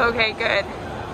Okay, good.